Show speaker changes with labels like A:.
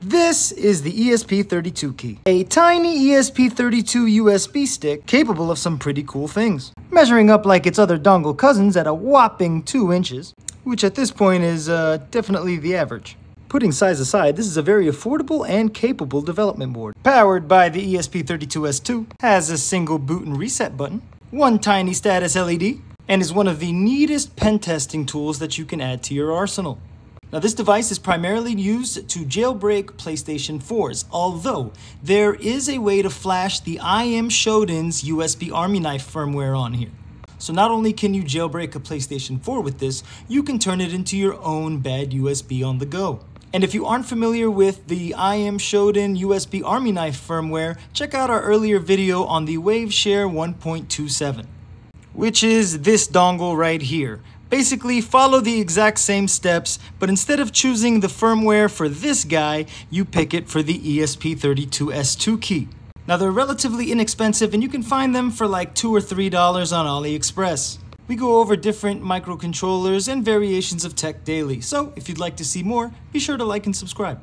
A: This is the ESP32 key, a tiny ESP32 USB stick capable of some pretty cool things. Measuring up like its other dongle cousins at a whopping 2 inches, which at this point is uh, definitely the average. Putting size aside, this is a very affordable and capable development board. Powered by the ESP32S2, has a single boot and reset button, one tiny status LED, and is one of the neatest pen testing tools that you can add to your arsenal. Now, this device is primarily used to jailbreak PlayStation 4s, although there is a way to flash the IM Shodan's USB Army Knife firmware on here. So not only can you jailbreak a PlayStation 4 with this, you can turn it into your own bad USB on the go. And if you aren't familiar with the IM Shodan USB Army Knife firmware, check out our earlier video on the WaveShare 1.27, which is this dongle right here. Basically, follow the exact same steps, but instead of choosing the firmware for this guy, you pick it for the ESP32S2 key. Now they're relatively inexpensive and you can find them for like 2 or $3 on AliExpress. We go over different microcontrollers and variations of tech daily, so if you'd like to see more, be sure to like and subscribe.